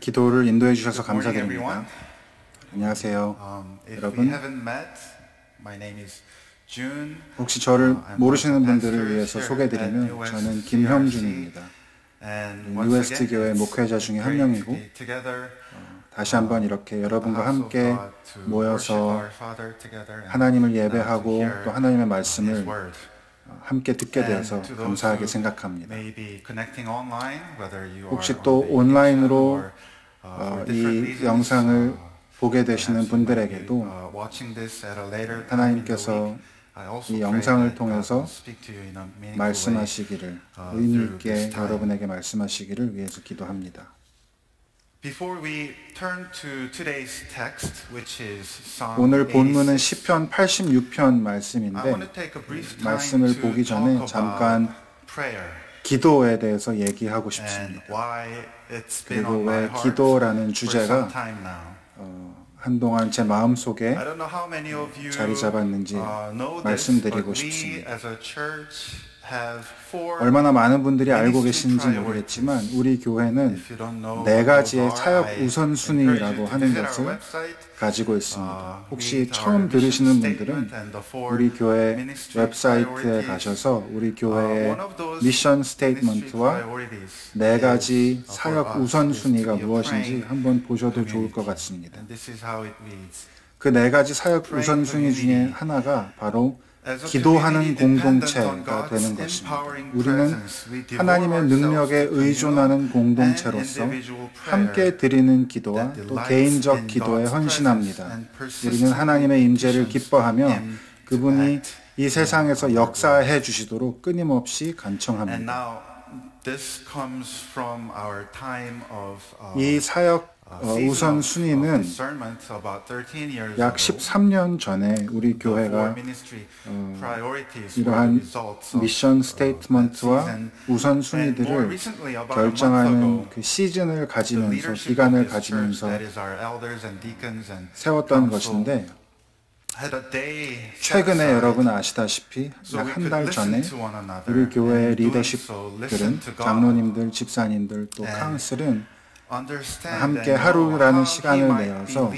기도를 인도해 주셔서 감사드립니다. 안녕하세요. Um, 여러분. we haven't met, my name is June. 혹시 저를 Uh, 모르시는 분들을 위해서 US 저는 김형준입니다. UST 교회 목회자 중에 한 명이고 다시 한번 이렇게 여러분과 함께 모여서 하나님을 예배하고 또 하나님의 말씀을. 함께 듣게 되어서 감사하게 생각합니다. 혹시 또 온라인으로 uh, 어, 이 영상을 uh, 보게 되시는 분들에게도 uh, 하나님께서 이 영상을 통해서. 말씀하시기를 uh, 의미 있게. 여러분에게 말씀하시기를 위해서 기도합니다. 오늘 본문은 86, 시편 86편 I 말씀인데 말씀을 보기 전에 잠깐 기도에 대해서 얘기하고 싶습니다. 그리고 왜 기도라는 주제가. 어, 한동안 제 마음속에 자리 잡았는지 uh, 말씀드리고 싶습니다. 얼마나 많은 분들이 알고 계신지 모르겠지만. 우리 교회는 네 가지의 사역 우선순위라고 하는 것을. 가지고 Uh, 있습니다. 혹시 처음 들으시는 분들은 우리 교회 웹사이트에. 가셔서 우리 Uh, 교회의 미션 스테이트먼트와 네 가지 어, 사역 우선순위가 무엇인지 한번 보셔도 좋을. 것 같습니다. 그 네 가지 사역 우선순위 중에. 하나가 바로 기도하는 공동체가 되는 것입니다. 우리는 하나님의 능력에 의존하는 공동체로서 함께 드리는 기도와 또 개인적 기도에 헌신합니다. 우리는 하나님의 임재를 기뻐하며 그분이 이 세상에서 역사해 주시도록 끊임없이 간청합니다. Now this comes from our time of uh, 이 사역 uh, 어, 우선 순위는 13 years 약 ago. 13년 전에 우리 교회가 어, 이러한 미션 uh, 스테이트먼트와 우선 순위들을 a month 결정하는 그 시즌을 가지면서 기간을 가지면서 세웠던 것인데 최근에 여러분 아시다시피 약 한 달 전에 우리 교회 and doing so, 리더십들은 장로님들, 집사님들 또 카운슬은 함께 하루라는 시간을 내어서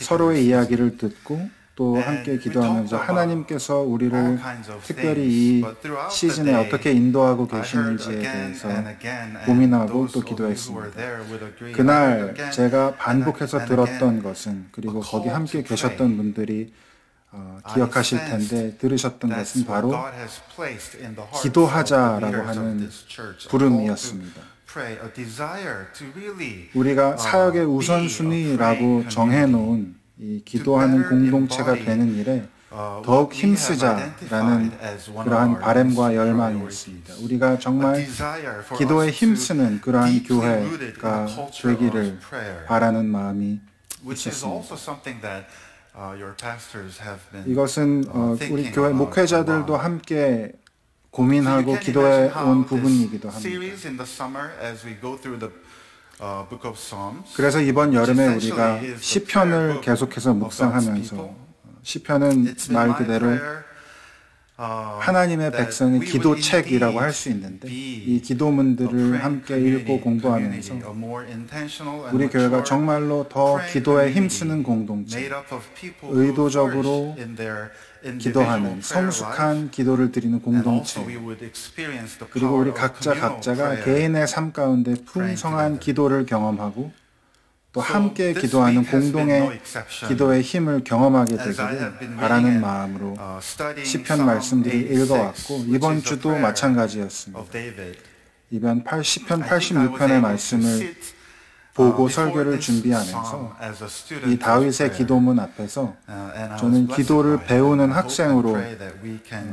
서로의. 이야기를 듣고 또 함께 기도하면서 하나님께서 우리를 특별히 이 시즌에 어떻게 인도하고 계시는지에 대해서 고민하고 또 기도했습니다. 그날 제가 반복해서 들었던 것은 그리고 거기 함께 계셨던. 분들이 어, 기억하실 텐데 들으셨던 것은 바로 기도하자라고 하는 부름이었습니다. 우리가 uh, 사역의 우선순위라고 정해놓은 이 기도하는 공동체가 되는 일에 uh, 더욱 힘쓰자라는 그러한 바램과 열망이었습니다. priorities. 우리가 정말 기도에 힘쓰는 그러한 교회가 되기를 바라는 마음이 uh, been 이것은 어, 우리 교회 목회자들도. 함께 고민하고 기도해 온 부분이기도 합니다. 그래서 이번 여름에 우리가 시편을 계속해서 묵상하면서. 시편은 말 그대로 uh, 하나님의 백성의 기도책이라고 할 수 있는데 이 기도문들을 함께 읽고 공부하면서 우리 교회가 정말로 더 기도에 힘쓰는 공동체, 의도적으로 기도하는. 성숙한 기도를 드리는 공동체 그리고 우리 각자 각자가. 개인의 삶 가운데 풍성한 기도를 경험하고 또 함께 기도하는 공동의. 기도의 힘을 경험하게 되기를 바라는 마음으로 uh, 시편 말씀들을 86, 읽어왔고 이번 주도 마찬가지였습니다. 이번 8, 시편 I think I was 86편의 able to 말씀을 보고 uh, 설교를 준비하면서 이 다윗의. 기도문 앞에서 Uh, 저는 기도를. 배우는 학생으로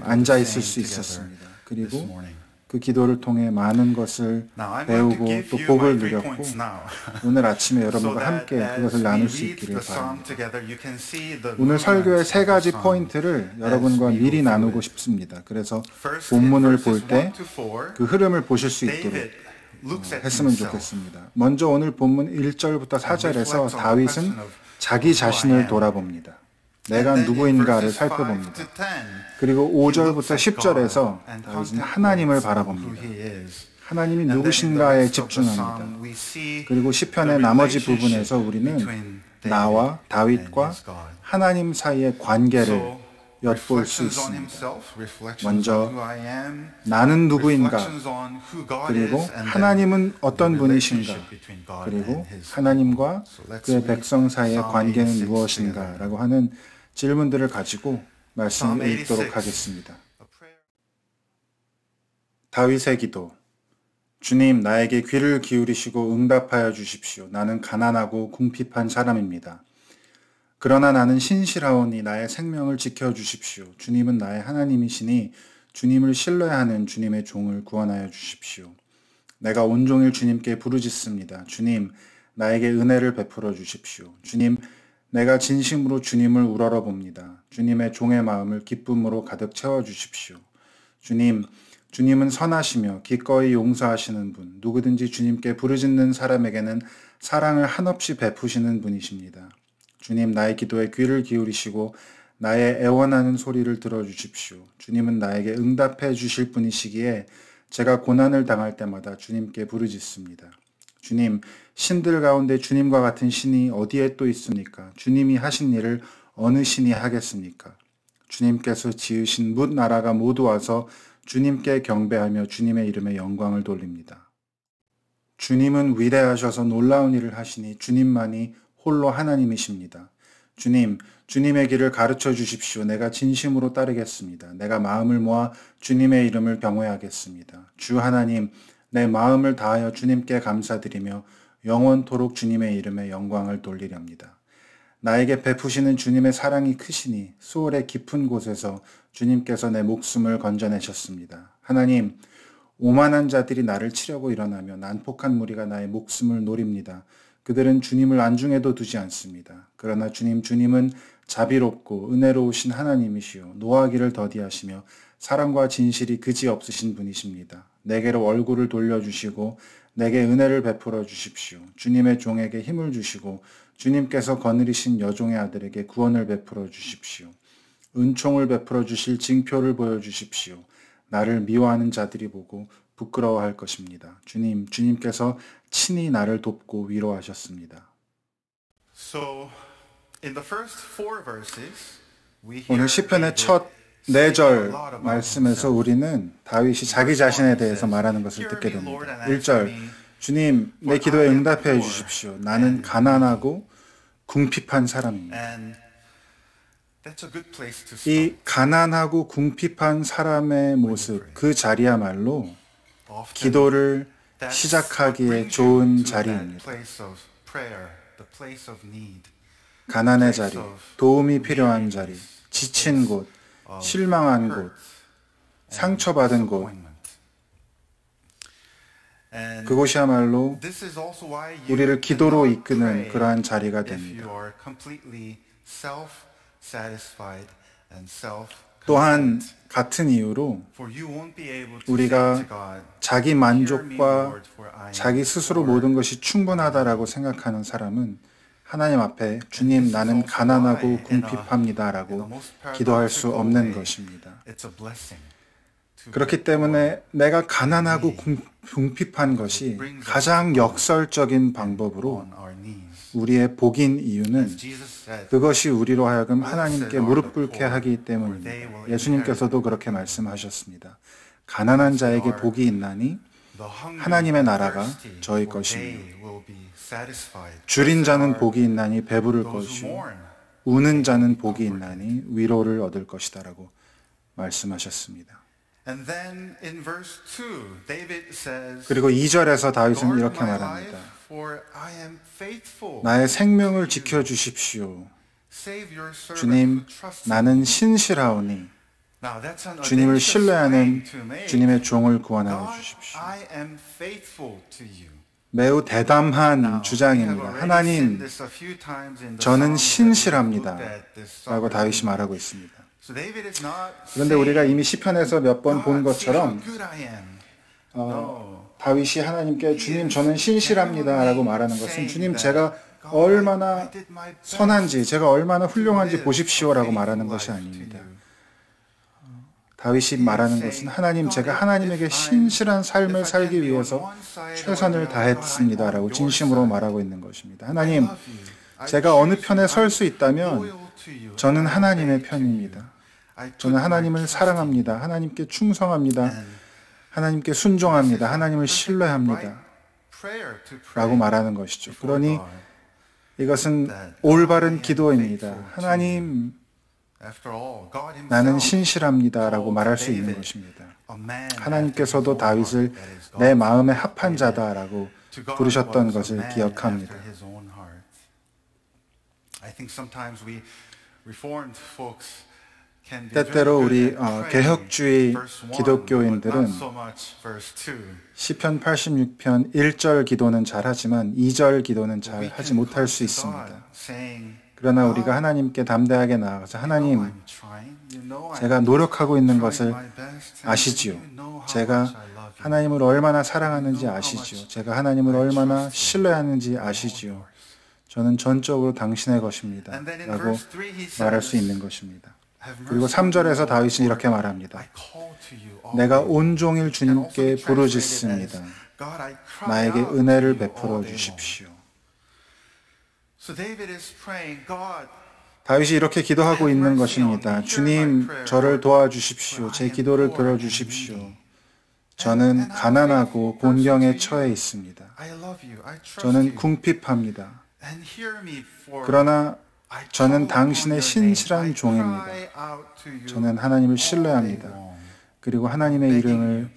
앉아 있을 수 있었습니다. 그리고. 그 기도를 통해 많은 것을 배우고 또 복을 누렸고. 오늘 아침에 여러분과 함께 그것을 나눌 수 있기를 바랍니다. 오늘 설교의 세 가지. 포인트를 여러분과 미리 나누고. 싶습니다. 그래서 본문을 볼 때 그 흐름을 보실 수 있도록 했으면. 좋겠습니다. 먼저 오늘 본문 1절부터 4절에서 다윗은 자기 자신을 돌아봅니다. 내가 누구인가를 verses 5 살펴봅니다. to 10, 그리고 he looks 5절부터 at 10절에서 God and 다윗은 하나님을 바라봅니다. 하나님이 누구신가에 집중합니다. 그리고 시편의 나머지 부분에서 우리는 나와 다윗과. 하나님 사이의 관계를 엿볼 수 있습니다. 먼저 나는 누구인가 그리고 하나님은 어떤 분이신가 그리고 하나님과 그의 백성 사이의 관계는 86 무엇인가 라고 하는 질문들을 가지고 말씀을 읽도록 86. 하겠습니다. 다윗의 기도 주님 나에게 귀를 기울이시고 응답하여 주십시오. 나는 가난하고 궁핍한 사람입니다. 그러나 나는 신실하오니 나의 생명을 지켜 주십시오. 주님은 나의 하나님이시니 주님을 신뢰하는 주님의 종을 구원하여 주십시오. 내가 온종일 주님께 부르짖습니다. 주님, 나에게 은혜를 베풀어 주십시오. 주님, 내가 진심으로 주님을 우러러 봅니다. 주님의 종의 마음을 기쁨으로 가득 채워 주십시오. 주님, 주님은 선하시며 기꺼이 용서하시는 분, 누구든지 주님께 부르짖는 사람에게는 사랑을 한없이 베푸시는 분이십니다. 주님, 나의 기도에 귀를 기울이시고 나의 애원하는 소리를 들어주십시오. 주님은 나에게 응답해 주실 분이시기에 제가 고난을 당할 때마다 주님께 부르짖습니다. 주님, 신들 가운데 주님과 같은 신이 어디에 또 있습니까? 주님이 하신 일을 어느 신이 하겠습니까? 주님께서 지으신 뭇 나라가 모두 와서 주님께 경배하며 주님의 이름에 영광을 돌립니다. 주님은 위대하셔서 놀라운 일을 하시니 주님만이 홀로 하나님이십니다. 주님, 주님의 길을 가르쳐 주십시오. 내가 진심으로 따르겠습니다. 내가 마음을 모아 주님의 이름을 경외하겠습니다. 주 하나님, 내 마음을 다하여 주님께 감사드리며 영원토록 주님의 이름에 영광을 돌리렵니다. 나에게 베푸시는 주님의 사랑이 크시니 수월의 깊은 곳에서 주님께서 내 목숨을 건져내셨습니다. 하나님, 오만한 자들이 나를 치려고 일어나며 난폭한 무리가 나의 목숨을 노립니다. 그들은 주님을 안중에도 두지 않습니다. 그러나 주님, 주님은 자비롭고 은혜로우신 하나님이시요 노하기를 더디하시며 사랑과 진실이 그지 없으신 분이십니다. 내게로 얼굴을 돌려주시고 내게 은혜를 베풀어 주십시오. 주님의 종에게 힘을 주시고 주님께서 거느리신 여종의 아들에게 구원을 베풀어 주십시오. 은총을 베풀어 주실 징표를 보여 주십시오. 나를 미워하는 자들이 보고 부끄러워할 것입니다. 주님, 주님께서 친히 나를 돕고 위로하셨습니다. So, in the first four verses, we hear 오늘 시편의 첫 speak 네 a 절 lot about 말씀에서 himself. 우리는 다윗이 자기 자신에 대해서 말하는 것을 듣게 됩니다. 1절 주님 내 기도에 응답해 주십시오. 나는 가난하고 궁핍한 사람입니다. 이. 가난하고 궁핍한 사람의 모습 그 자리야말로 기도를 시작하기에 좋은 자리입니다. 가난의 자리, 도움이 필요한 자리, 지친 곳, 실망한 곳, 상처받은 곳, 그곳이야말로 우리를 기도로 이끄는 그러한 자리가 됩니다. 또한 같은 이유로 우리가 자기 "Hear me, 만족과 자기 스스로 poor." 모든 것이 충분하다라고 생각하는 사람은 하나님 앞에 주님 나는 가난하고 궁핍합니다라고 기도할 수 없는 것입니다. 그렇기 때문에 내가 가난하고 궁- 궁핍한 것이 가장 역설적인 방법으로. 우리의 복인 이유는 그것이 우리로 하여금 하나님께 무릎 꿇게 하기 때문입니다. 예수님께서도 그렇게 말씀하셨습니다. 가난한 자에게 복이 있나니 "The hungry 하나님의 나라가 be satisfied." 줄인 자는 복이 있나니 배부를 것이요. 우는 자는 복이 있나니 위로를 얻을 것이다라고 말씀하셨습니다. And then in verse 2, David says, 그리고 2절에서 다윗은 이렇게 말합니다. 나의 생명을 지켜 주십시오. 주님, 나는 신실하오니 주님을 신뢰하는. 주님의 종을 구원하여 주십시오. 매우 대담한 주장입니다. 하나님, 저는 신실합니다. 라고. 다윗이 말하고 있습니다. 그런데 우리가 이미 시편에서 몇 번본 "God, see how 것처럼 good I am." 어. 다윗이 하나님께 주님 저는 신실합니다라고 말하는 것은 주님 제가 얼마나. 선한지, 제가 얼마나 훌륭한지 보십시오라고 말하는 것이 아닙니다. 다윗이 말하는 것은 하나님 제가 하나님에게 신실한 삶을 살기 위해서 최선을 다했습니다라고 진심으로 말하고 있는 것입니다. 하나님, 제가 어느 편에 설 수 있다면 저는 하나님의 편입니다. 저는 하나님을 사랑합니다. 하나님께 충성합니다. 하나님께 순종합니다. 하나님을 신뢰합니다. 라고 말하는 것이죠. 그러니 이것은 올바른 기도입니다. 하나님, 나는 신실합니다 라고 말할 수 있는 것입니다. 하나님께서도 다윗을 내 마음에 합한 자다 라고 부르셨던 것을 기억합니다. 때때로 우리 어, 개혁주의 기독교인들은 시편 86편 1절 기도는 잘하지만 2절 기도는 잘 하지 못할 수 있습니다. 그러나 우리가 하나님께 담대하게 나아가서 하나님, 제가 노력하고 있는 것을 아시지요. 제가 하나님을 얼마나 사랑하는지 아시지요. 제가 하나님을 얼마나 신뢰하는지 아시지요. 저는 전적으로 당신의 것입니다. 라고 말할 수 있는 것입니다. 그리고 3절에서 다윗은 이렇게 말합니다. 내가 온종일 주님께 부르짖습니다. 나에게 은혜를 베풀어 주십시오. 다윗이 이렇게 기도하고 있는 것입니다. 주님, 저를 도와주십시오. 제 기도를 들어주십시오. 저는 가난하고 곤경에 처해 있습니다. 저는 궁핍합니다. 그러나 저는 당신의 신실한 종입니다. 저는 하나님을 신뢰합니다. 그리고 하나님의 이름을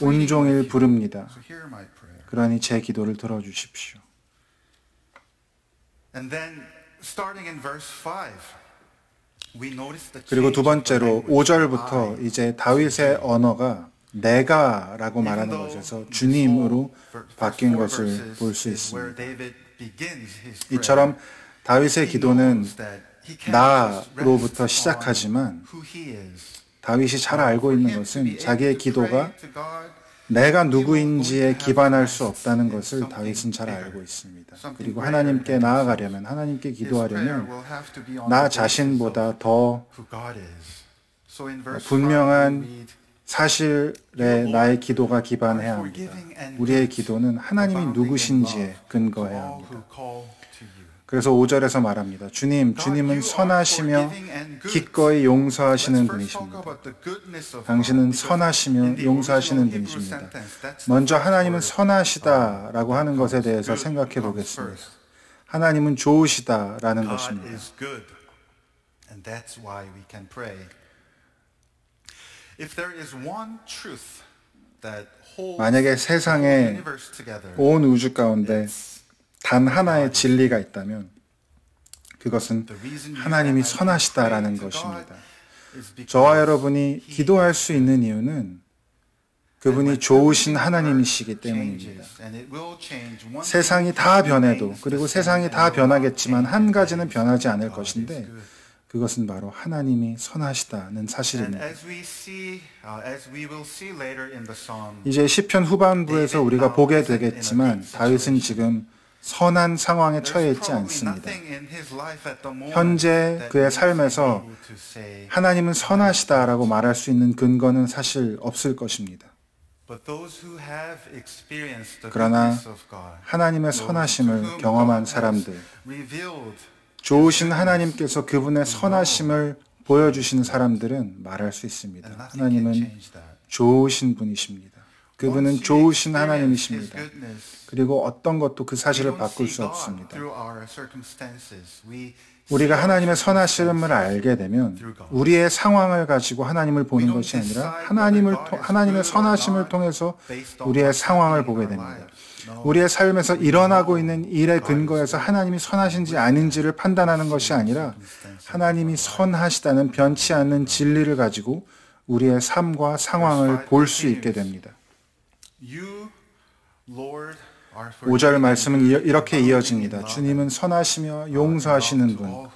온종일 부릅니다. 그러니 제 기도를 들어주십시오. 그리고 두 번째로 5절부터 이제 다윗의 언어가 내가 라고 말하는 것에서 주님으로 바뀐 것을 볼 수 있습니다. 이처럼 다윗의 기도는 나로부터 시작하지만 다윗이 잘 알고 있는 것은 자기의 기도가 내가 누구인지에 기반할 수 없다는 것을 다윗은 잘 알고 있습니다. 그리고 하나님께 나아가려면, 하나님께 기도하려면 나 자신보다 더 분명한 사실에 나의 기도가 기반해야 합니다. 우리의 기도는 하나님이 누구신지에 근거해야 합니다. 그래서 5절에서 말합니다. 주님, 주님은 선하시며 기꺼이 용서하시는 분이십니다. 당신은 선하시며 용서하시는 분이십니다. 먼저 하나님은 선하시다라고 하는 것에 대해서 생각해 보겠습니다. 하나님은 좋으시다라는 것입니다. 만약에 세상에 온 우주 가운데 단 하나의 진리가 있다면 그것은 하나님이 선하시다라는 것입니다. 저와 여러분이 기도할 수 있는 이유는 그분이 좋으신 하나님이시기 때문입니다. 세상이 다 변해도 그리고 세상이 다 변하겠지만 한 가지는 변하지 않을 것인데 그것은 바로 하나님이 선하시다는 사실입니다. 이제 시편 후반부에서 우리가 보게 되겠지만 다윗은 지금 선한 상황에 처해 있지 않습니다. 현재 그의 삶에서 하나님은 선하시다라고 말할 수 있는 근거는 사실 없을 것입니다. 그러나 하나님의 선하심을 경험한 사람들, 좋으신 하나님께서 그분의 선하심을 보여주신 사람들은 말할 수 있습니다. 하나님은 좋으신 분이십니다. 그분은 좋으신 하나님이십니다. 그리고 어떤 것도 그 사실을 바꿀 수 없습니다. 우리가 하나님의 선하심을 알게 되면 우리의 상황을 가지고 하나님을 보는 것이 아니라 하나님을 하나님의 선하심을 통해서 우리의 상황을 보게 됩니다. 우리의 삶에서 일어나고 있는 일의 근거에서 하나님이 선하신지 아닌지를 판단하는 것이 아니라 하나님이 선하시다는 변치 않는 진리를 가지고 우리의 삶과 상황을 볼 수 있게 됩니다. 5절 말씀은 이렇게 이어집니다. 주님은 선하시며 용서하시는 분,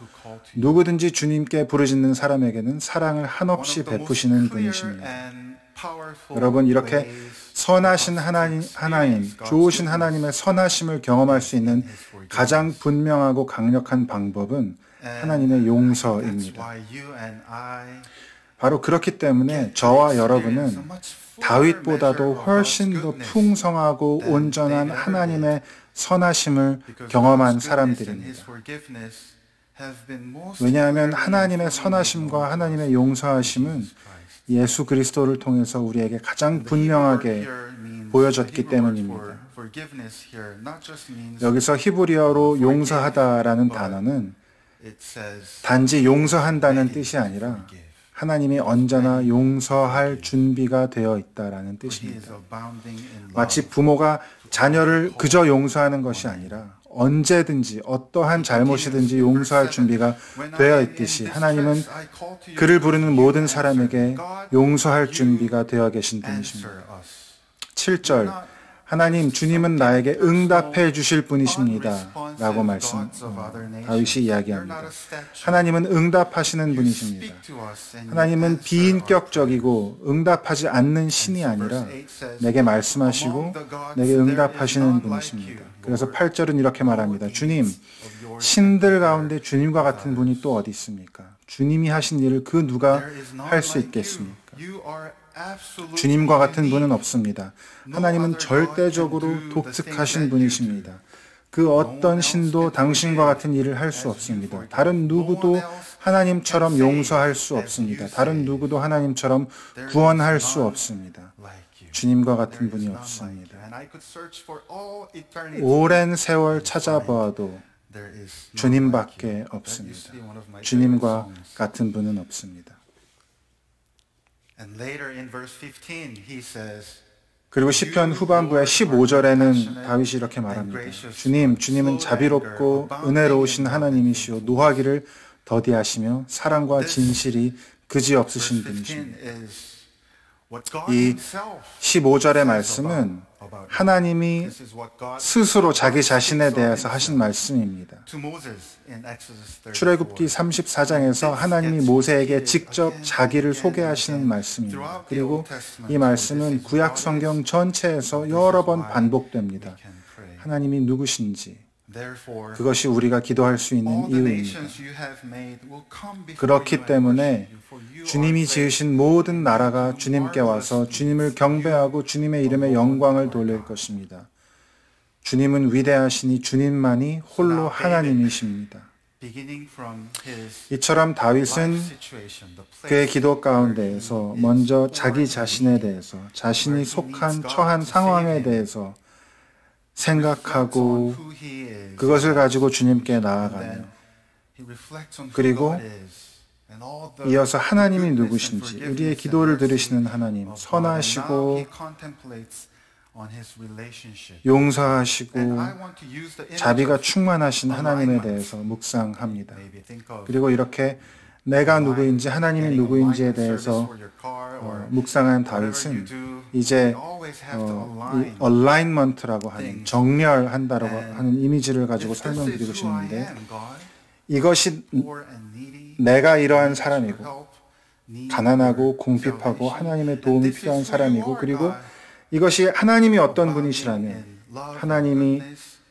누구든지 주님께 부르짖는 사람에게는 사랑을 한없이 베푸시는 분이십니다. 여러분 이렇게 선하신 하나님, 하나님, 좋으신 하나님의 선하심을 경험할 수 있는 가장 분명하고 강력한 방법은 하나님의 용서입니다. 바로 그렇기 때문에 저와 여러분은 다윗보다도 훨씬 더 풍성하고 온전한 하나님의 선하심을 경험한 사람들입니다. 왜냐하면 하나님의 선하심과 하나님의 용서하심은 예수 그리스도를 통해서 우리에게 가장 분명하게 보여졌기 때문입니다. 여기서 히브리어로 용서하다라는 단어는 단지 용서한다는 뜻이 아니라 하나님이 언제나 용서할 준비가 되어 있다라는 뜻입니다. 마치 부모가 자녀를 그저 용서하는 것이 아니라 언제든지 어떠한 잘못이든지 용서할 준비가 되어 있듯이 하나님은 그를 부르는 모든 사람에게 용서할 준비가 되어 계신 분이십니다. 7절 하나님 주님은 나에게 응답해 주실 분이십니다. 라고 말씀 다윗이 이야기합니다. 하나님은 응답하시는 분이십니다. 하나님은 비인격적이고 응답하지 않는 신이 아니라 내게 말씀하시고 내게 응답하시는 분이십니다. 그래서 8절은 이렇게 말합니다. 주님, 신들 가운데 주님과 같은 분이 또 어디 있습니까? 주님이 하신 일을 그 누가 할 수 있겠습니까? 주님과 같은 분은 없습니다. 하나님은 절대적으로 독특하신 분이십니다. 그 어떤 신도 당신과 같은 일을 할 수 없습니다. 다른 누구도 하나님처럼 용서할 수 없습니다. 다른 누구도 하나님처럼 구원할 수 없습니다. 주님과 같은 분이 없습니다. 오랜 세월 찾아보아도 주님밖에 없습니다. 주님과 같은 분은 없습니다. 그리고 시편 후반부의 15절에는 다윗이 이렇게 말합니다. 주님, 주님은 자비롭고 은혜로우신 하나님이시오 노하기를 더디하시며 사랑과 진실이 그지 없으신 분이십니다. 이 15절의 말씀은 하나님이 스스로 자기 자신에 대해서 하신 말씀입니다. 출애굽기 34장에서 하나님이 모세에게 직접 자기를 소개하시는 말씀입니다. 그리고 이 말씀은 구약 성경 전체에서 여러 번 반복됩니다. 하나님이 누구신지, 그것이 우리가 기도할 수 있는 이유입니다. 그렇기 때문에 주님이 지으신 모든 나라가 주님께 와서 주님을 경배하고 주님의 이름에 영광을 돌릴 것입니다. 주님은 위대하시니 주님만이 홀로 하나님이십니다. 이처럼 다윗은 그의 기도 가운데에서 먼저 자기 자신에 대해서 자신이 속한 처한 상황에 대해서 생각하고 그것을 가지고 주님께 나아가며 그리고 이어서 하나님이 누구신지 우리의 기도를 들으시는 하나님 선하시고 용서하시고 자비가 충만하신 하나님에 대해서 묵상합니다. 그리고 이렇게 내가 누구인지 하나님이 누구인지에 대해서 어, 묵상한 다윗은 이제 어, 이 alignment라고 하는 정렬한다라고 하는 이미지를 가지고 설명드리고 싶은데 이것이 내가 이러한 사람이고 가난하고 궁핍하고 하나님의 도움이 필요한 사람이고 그리고 이것이 하나님이 어떤 분이시라면 하나님이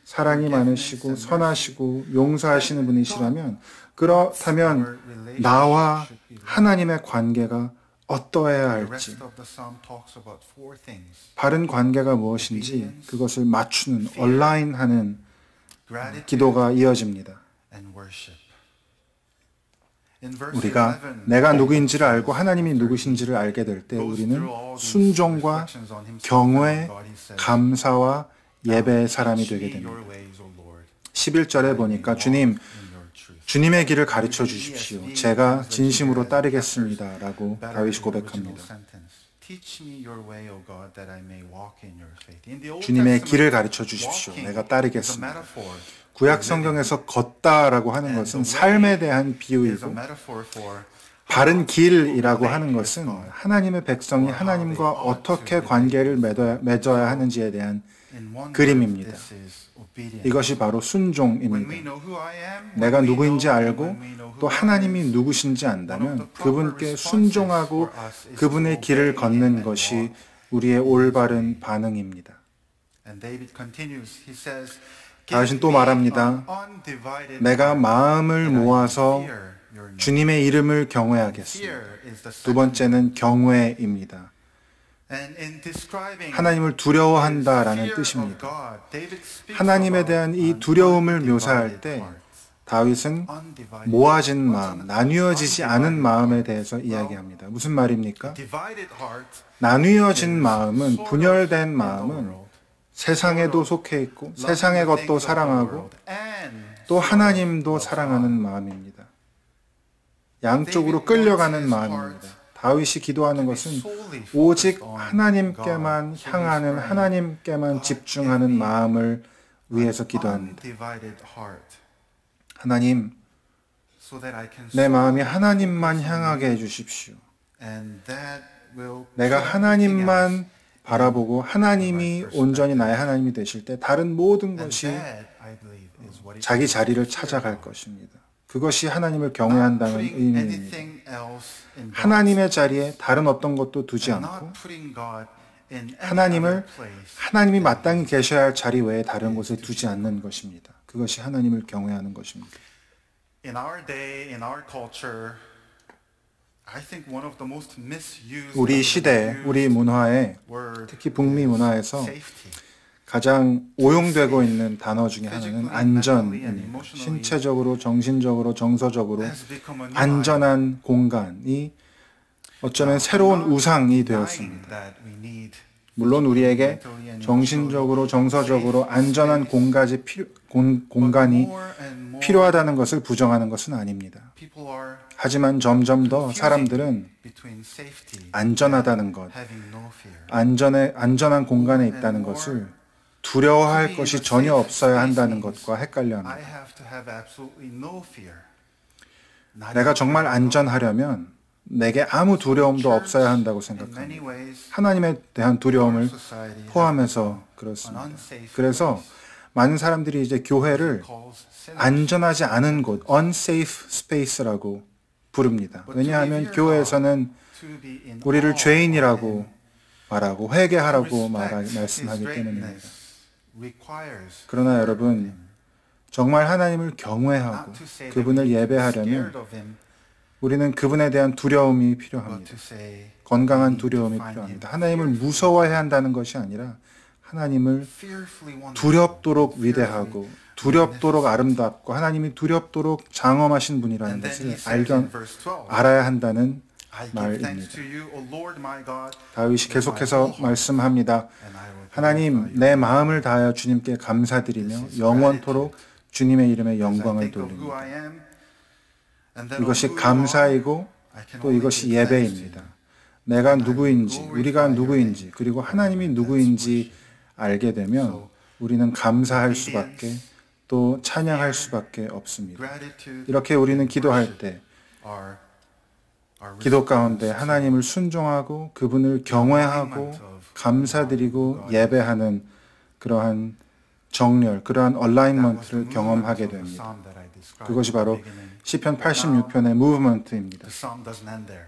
사랑이 많으시고 선하시고 용서하시는 분이시라면 그렇다면 나와 하나님의 관계가 어떠해야 할지 바른 관계가 무엇인지 그것을 맞추는 얼라인하는 기도가 이어집니다. 우리가 내가 누구인지를 알고 하나님이 누구신지를 알게 될 때 우리는 순종과 경외, 감사와 예배의 사람이 되게 됩니다. 11절에 보니까 주님 주님의 길을 가르쳐 주십시오. 제가 진심으로 따르겠습니다. 라고 다윗이 고백합니다. 주님의 길을 가르쳐 주십시오. 내가 따르겠습니다. 구약 성경에서 걷다라고 하는 것은 삶에 대한 비유이고 바른 길이라고 하는 것은 하나님의 백성이 하나님과 어떻게 관계를 맺어야 하는지에 대한 그림입니다. 이것이 바로 순종입니다. 내가 누구인지 알고 또 하나님이 누구신지 안다면 그분께 순종하고 그분의 길을 걷는 것이 우리의 올바른 반응입니다. 다윗은 "Give 또 말합니다. 내가 마음을 모아서 fear your name." 주님의 이름을 경외하겠습니다. 두 번째는 경외입니다. 하나님을 두려워한다라는 뜻입니다. 하나님에 대한 이 두려움을 묘사할 때. 다윗은 모아진. 마음, 나뉘어지지 않은 마음에 대해서 이야기합니다. 무슨 말입니까? 나뉘어진 마음은 분열된 마음은. 세상에도 속해 있고 세상의 것도 사랑하고 또 하나님도 사랑하는. 마음입니다. 양쪽으로 끌려가는 마음입니다. 다윗이 기도하는 것은 오직 하나님께만 향하는 하나님께만 집중하는 마음을 위해서 기도합니다. 하나님, 내 마음이 하나님만 향하게. 해주십시오. 내가 하나님만 바라보고 하나님이 온전히 나의 하나님이 되실 때 다른 모든 것이 자기. 자리를 찾아갈 것입니다. 그것이 하나님을 경외한다는 의미입니다. 하나님의 자리에 다른 어떤 것도 두지 않고 하나님을. 하나님이 마땅히 계셔야 할 자리 외에 다른 곳에 두지 않는 것입니다. 그것이 하나님을 경외하는 것입니다. 우리 시대, 우리 문화에 특히 북미 문화에서. 가장 오용되고 있는 단어 중에 하나는 안전입니다. 신체적으로, 정신적으로, 정서적으로 안전한 공간이 어쩌면 새로운 우상이 되었습니다. 물론 우리에게 정신적으로, 정서적으로 안전한 공간이, 필요, 공, 공간이 필요하다는 것을 부정하는 것은 아닙니다. 하지만 점점 더 사람들은 안전하다는 것. 안전에, 안전한 공간에 있다는 것을 두려워할 것이 전혀 없어야 한다는 것과 헷갈려 합니다. 내가 정말 안전하려면 내게 아무 두려움도 없어야 한다고 생각합니다. 하나님에 대한 두려움을 포함해서 그렇습니다. 그래서 많은 사람들이 이제 교회를. 안전하지 않은 곳, unsafe space라고 부릅니다. 왜냐하면 교회에서는 우리를 죄인이라고 말하고 회개하라고 말하, 말씀하기 때문입니다. 그러나 여러분 정말 하나님을 경외하고 그분을 예배하려면 우리는 그분에 대한 두려움이 필요합니다. 건강한 두려움이 필요합니다. 하나님을 무서워해야 한다는 것이 아니라 하나님을 두렵도록 위대하고 두렵도록 아름답고 하나님이 두렵도록 장엄하신 분이라는 것을 알견 in verse 12, 알아야 한다는 말입니다. 다윗이 계속해서 말씀합니다. 하나님 glorify you. 내 마음을 다하여 주님께 감사드리며 영원토록 주님의 이름에 영광을 돌립니다. 이것이 감사이고 또 이것이 예배입니다. 내가 누구인지, 우리가 누구인지, 그리고 하나님이 누구인지 알게 되면 우리는 감사할 수밖에 또 찬양할 수밖에 없습니다. 이렇게 우리는 기도할 때 기도 가운데 하나님을 순종하고 그분을 경외하고 감사드리고 예배하는 그러한 정렬, 그러한 얼라인먼트를 경험하게 됩니다. 그것이 바로 시편 86편의 무브먼트입니다. The psalm doesn't end there.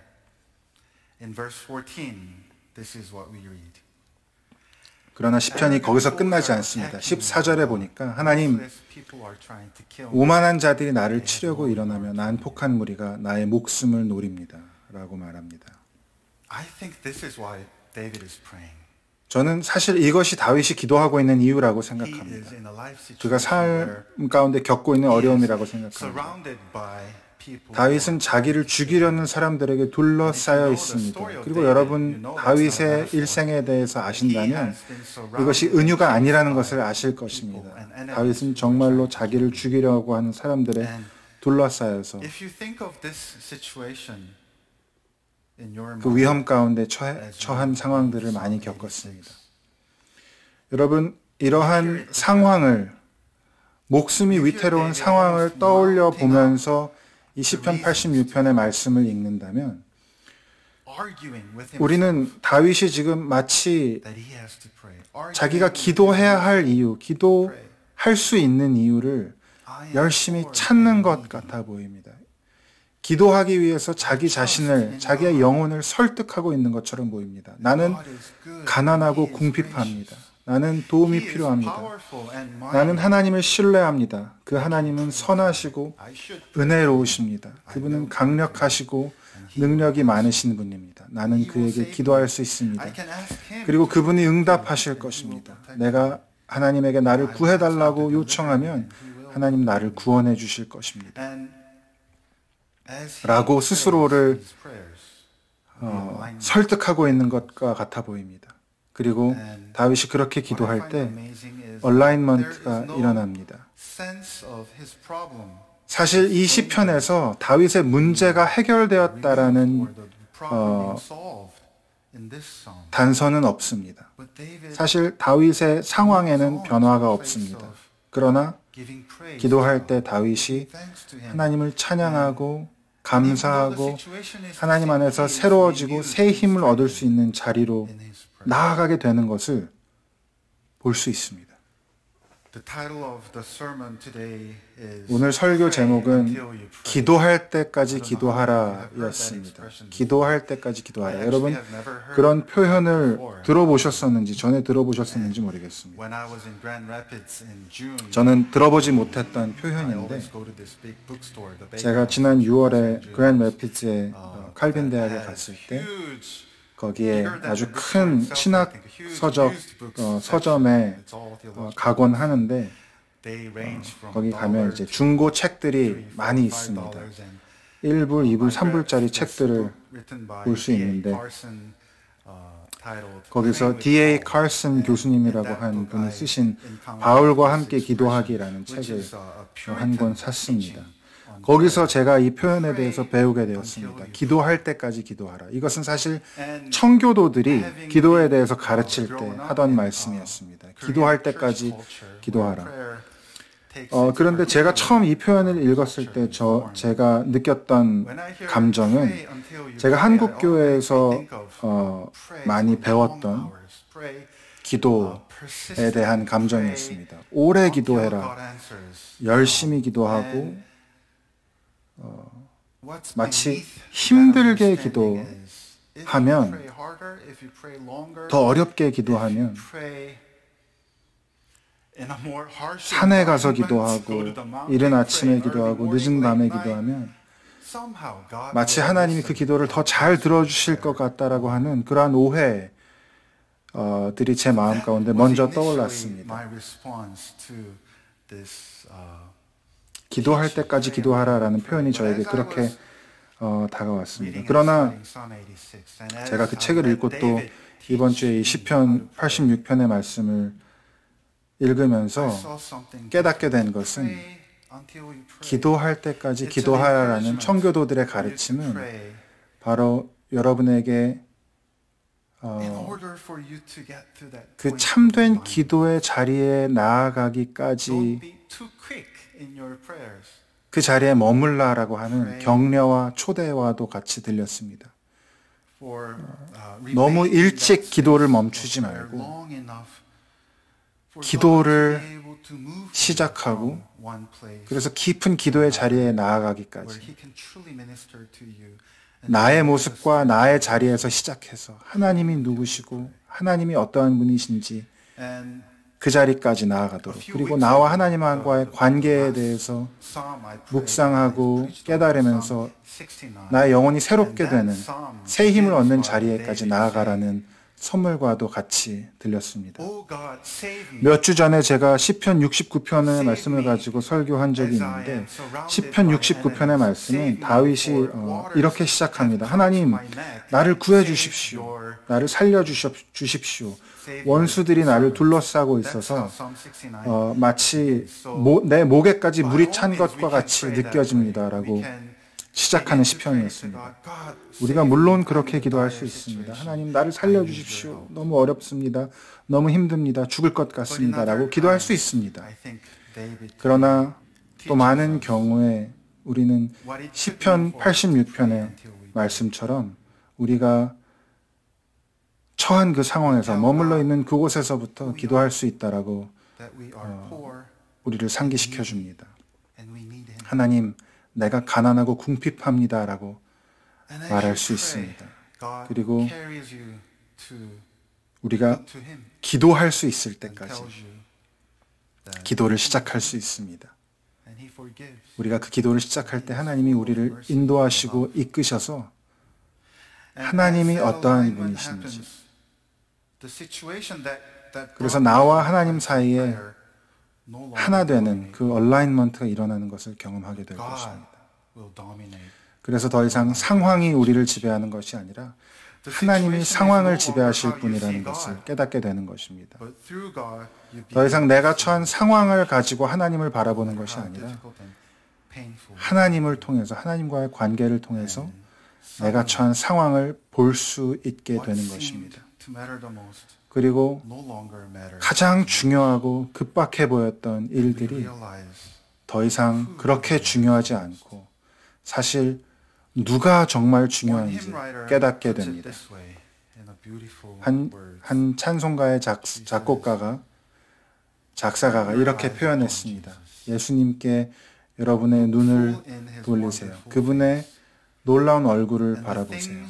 In verse 14, this is what we read. 그러나 시편이 거기서 끝나지 않습니다. 14절에 보니까 하나님. 오만한 자들이 나를 치려고 일어나며 난폭한 무리가 나의 목숨을 노립니다. 라고 말합니다. I think this is why David is praying. 저는 사실 이것이 다윗이 기도하고 있는 이유라고 생각합니다. 그가 삶 가운데 겪고 있는 어려움이라고 생각합니다. 다윗은 자기를 죽이려는 사람들에게 둘러싸여 있습니다. 그리고 여러분 다윗의 일생에 대해서 아신다면 이것이 은유가 아니라는 것을 아실 것입니다. 다윗은 정말로 자기를 죽이려고 하는 사람들에 둘러싸여서 그 위험 가운데 처해, 처한 상황들을 많이 겪었습니다. 여러분 이러한 상황을 목숨이 위태로운 상황을 떠올려 보면서 이 시편 86편의 말씀을 읽는다면 우리는 다윗이 지금 마치 자기가 기도해야 할 이유, 기도할 수 있는 이유를 열심히 찾는 것 같아 보입니다. 기도하기 위해서 자기 자신을 자기의 영혼을 설득하고 있는 것처럼 보입니다. 나는 가난하고 궁핍합니다. 나는 도움이 필요합니다. 나는 하나님을 신뢰합니다. 그 하나님은 선하시고 은혜로우십니다. 그분은 강력하시고 능력이 많으신 분입니다. 나는 그에게 기도할 수 있습니다. 그리고 그분이 응답하실 것입니다. 내가 하나님에게 나를 구해달라고 요청하면 하나님 나를 구원해 주실 것입니다. 라고 스스로를 어, 설득하고 있는 것과 같아 보입니다. 그리고 다윗이 그렇게 기도할 때 얼라인먼트가 일어납니다. 사실 이 시편에서 다윗의 문제가 해결되었다라는 어, 단서는 없습니다. 사실 다윗의 상황에는 변화가 없습니다. 그러나 기도할 때 다윗이 하나님을 찬양하고 감사하고 하나님 안에서 새로워지고 새 힘을 얻을 수 있는 자리로 나아가게 되는 것을 볼 수 있습니다. 오늘 설교 제목은 기도할 때까지 기도하라였습니다. 기도할 때까지 기도하라. 여러분 그런 표현을 들어보셨었는지 전에 들어보셨었는지 모르겠습니다. 저는 들어보지 못했던 표현인데 제가 지난 6월에 그랜 래피드에 칼빈 대학에 갔을 때 거기에 아주 큰 신학 서적 어, 서점에 어, 가곤 하는데 어, 거기 가면 이제 중고 책들이 많이 있습니다. 1불, 2불, 3불짜리 책들을 볼 수 있는데 거기서 D.A. 칼슨 교수님이라고 한 분이 쓰신 바울과 함께 기도하기라는 책을 한 권 샀습니다. 거기서 제가 이 표현에 대해서 배우게 되었습니다. 기도할 때까지 기도하라. 이것은 사실 청교도들이 기도에 대해서 가르칠 때 하던 말씀이었습니다. 기도할 때까지 기도하라. 어, 그런데 제가 처음 이 표현을 읽었을 때 저 제가 느꼈던 감정은 제가 한국 교회에서 어, 많이 배웠던 기도에 대한 감정이었습니다. 오래 기도해라. 열심히 기도하고 어, 마치 힘들게 기도하면 더 어렵게 기도하면 산에 가서 기도하고 이른 아침에 기도하고 늦은 밤에 기도하면 마치 하나님이 그 기도를 더 잘 들어주실 것 같다라고 하는 그러한 오해들이 제 마음 가운데 먼저 떠올랐습니다. 기도할 때까지 기도하라라는 표현이 저에게 그렇게 어, 다가왔습니다. 그러나 제가 그 책을 읽고 또 이번 주에 이 시편 86편의 말씀을 읽으면서 깨닫게 된 것은 기도할 때까지 기도하라라는 청교도들의 가르침은 바로 여러분에게 어, 그 참된 기도의 자리에 나아가기까지 그 자리에 머물라라고 하는 격려와 초대와도 같이 들렸습니다. 어, 너무 일찍 기도를 멈추지 말고 기도를 시작하고 그래서 깊은 기도의 자리에 나아가기까지 나의 모습과 나의 자리에서 시작해서 하나님이 누구시고 하나님이 어떠한 분이신지 그 자리까지 나아가도록 그리고 나와 하나님과의 관계에 대해서 묵상하고 깨달으면서 나의 영혼이 새롭게 되는 새 힘을 얻는 자리에까지 나아가라는 선물과도 같이 들렸습니다. 몇 주 전에 제가 시편 69편의 말씀을 가지고 설교한 적이 있는데 시편 69편의 말씀은 다윗이 어, 이렇게 시작합니다. 하나님 나를 구해 주십시오. 나를 살려 주십시오. 원수들이 나를 둘러싸고 있어서 어, 마치 모, 내 목에까지 물이 찬 것과 같이 느껴집니다라고 시작하는 시편이었습니다. 우리가 물론 그렇게 기도할 수 있습니다. 하나님 나를 살려주십시오. 너무 어렵습니다. 너무 힘듭니다. 죽을 것 같습니다. 라고 기도할 수 있습니다. 그러나 또 많은 경우에 우리는 시편 86편의 말씀처럼 우리가 처한 그 상황에서 머물러 있는 그곳에서부터 기도할 수 있다라고 어, 우리를 상기시켜 줍니다. 하나님, 내가 가난하고 궁핍합니다라고 말할 수 있습니다. 그리고 우리가 기도할 수 있을 때까지 기도를 시작할 수 있습니다. 우리가 그 기도를 시작할 때 하나님이 우리를 인도하시고 이끄셔서 하나님이 어떠한 분이신지. 그래서 나와 하나님 사이에 하나 되는. 그 얼라인먼트가 일어나는 것을 경험하게 될 것입니다. 그래서 더 이상 상황이 우리를 지배하는 것이 아니라 하나님이 상황을 지배하실 분이라는 것을 깨닫게 되는 것입니다. 더 이상 내가 처한 상황을 가지고 하나님을 바라보는 것이 아니라 하나님을 통해서 하나님과의 관계를 통해서 내가 처한 상황을 볼 수 있게 되는 것입니다. 그리고. 가장 중요하고 급박해 보였던 일들이 더 이상 그렇게 중요하지 않고 사실 누가 정말 중요한지 깨닫게 됩니다. 한. 한 찬송가의 작, 작곡가가 작사가가 이렇게 표현했습니다. 예수님께 여러분의 눈을 돌리세요. 그분의 놀라운 얼굴을 바라보세요.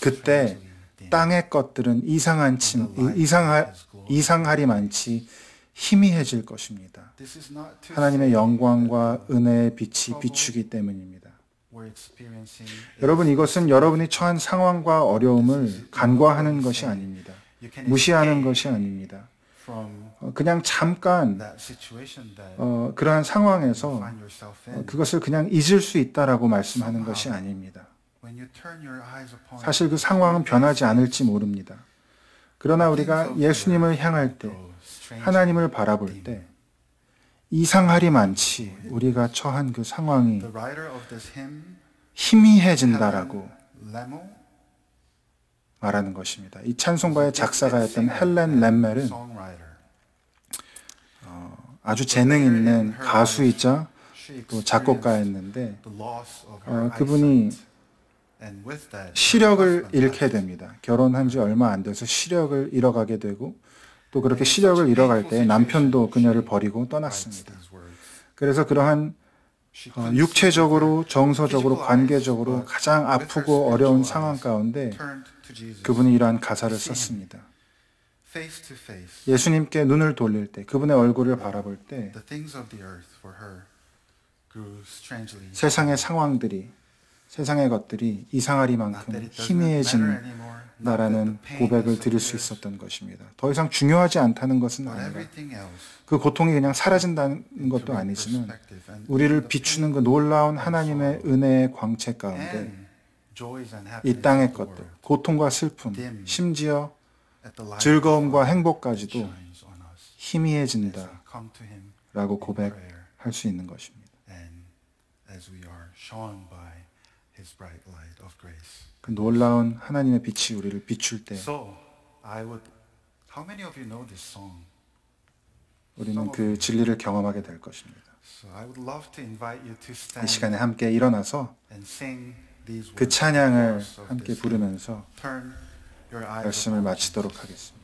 그때. 땅의 것들은 이상한 침, 이상하, 이상하리 많지 희미해질 것입니다. 하나님의 영광과 은혜의 빛이 비추기 때문입니다. 여러분 이것은 여러분이 처한 상황과 어려움을 간과하는 것이 아닙니다. 무시하는 것이 아닙니다. 어, 그냥 잠깐 어, 그러한 상황에서. 그것을 그냥 잊을 수 있다라고 말씀하는 것이 아닙니다. 사실 그 상황은 변하지 않을지 모릅니다. 그러나 우리가 예수님을 향할 때 하나님을 바라볼 때 이상하리 많지 우리가 처한 그 상황이 희미해진다라고 말하는 것입니다. 이 찬송가의 작사가였던 헬렌 렘멜은 songwriter. 아주 재능 있는 가수이자 또 작곡가였는데 어, 그분이 시력을 잃게. 됩니다. 결혼한 지 얼마 안 돼서 시력을 잃어가게 되고 또 그렇게 시력을 잃어갈 때 남편도 그녀를 버리고 떠났습니다. 그래서 그러한 어, 육체적으로 정서적으로 관계적으로 가장 아프고 어려운 상황 가운데. 그분이 이러한 가사를 썼습니다. 예수님께 눈을 돌릴 때 그분의 얼굴을 바라볼 때. 세상의 상황들이 세상의 것들이 이상하리만큼 희미해진 나라는 고백을 드릴 수 있었던 것입니다. 더 이상 중요하지 않다는 것은 아니라 그 고통이 그냥 사라진다는 것도 아니지만 우리를 비추는 그 놀라운 하나님의 은혜의 광채 가운데 이 땅의 것들, 고통과 슬픔, 심지어 즐거움과 행복까지도 희미해진다 라고 to Him 고백할 수 있는 것입니다. 그 놀라운 하나님의 빛이 우리를 비출 때? 우리는 그 진리를 경험하게 될 것입니다. 이 시간에 함께 일어나서 그. 찬양을 함께. 부르면서 말씀을 마치도록. 하겠습니다.